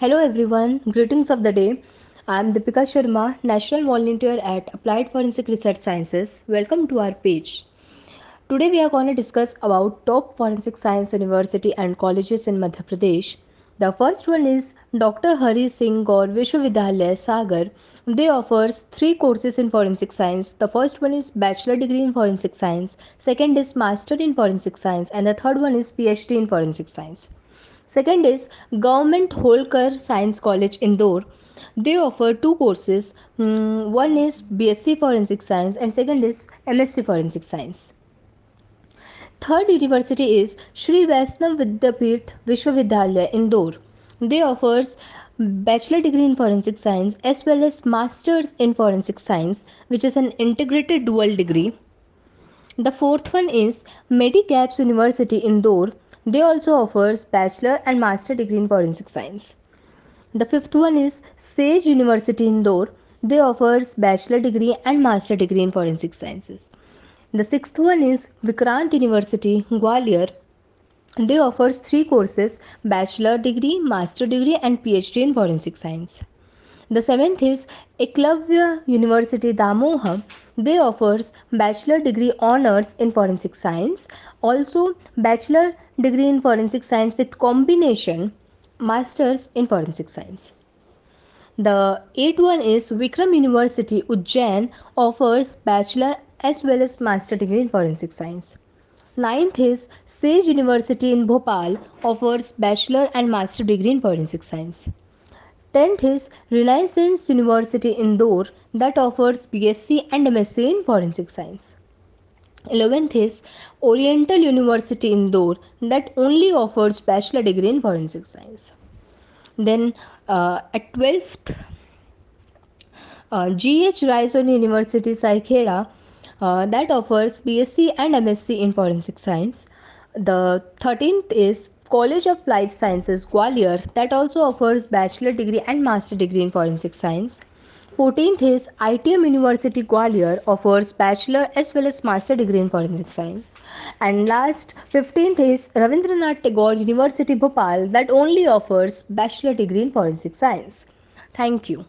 Hello everyone, greetings of the day. I am Deepika Sharma, National Volunteer at Applied Forensic Research Sciences. Welcome to our page. Today we are going to discuss about top forensic science university and colleges in Madhya Pradesh. The first one is Dr. Hari Singh Gaur Vishwavidyalaya Sagar. They offers three courses in forensic science. The first one is bachelor degree in forensic science, second is master in forensic science and the third one is PhD in forensic science. Second is Government Holkar Science College Indore. They offer two courses. Hmm, one is BSc Forensic Science and second is MSc Forensic Science. Third university is Shri Vaishnav Vidyapeeth Vishwavidyalaya Indore. They offers bachelor degree in forensic science as well as masters in forensic science which is an integrated dual degree. The fourth one is Medi-Caps University Indore they also offers bachelor and master degree in forensic science. The fifth one is Sage University Indore. They offers bachelor degree and master degree in forensic sciences. The sixth one is Vikrant University Gwalior. They offers three courses: bachelor degree, master degree, and PhD in forensic science. The seventh is Eklavya University Damoh. They offers bachelor degree honors in forensic science, also bachelor degree in forensic science with combination masters in forensic science. The eighth one is Vikram University Ujjain offers bachelor as well as master degree in forensic science. Ninth is Sage University in Bhopal offers bachelor and master degree in forensic science. 10th is Renaissance University Indore that offers BSc and MSc in Forensic Science. 11th is Oriental University Indore that only offers bachelor degree in Forensic Science. Then uh, at 12th, uh, GH Raisoni University Saikheda uh, that offers BSc and MSc in Forensic Science. The 13th is College of Life Sciences Gwalior that also offers bachelor degree and master degree in forensic science. 14th is ITM University Gwalior offers bachelor as well as master degree in forensic science. And last 15th is Ravindranath Tagore University Bhopal that only offers bachelor degree in forensic science. Thank you.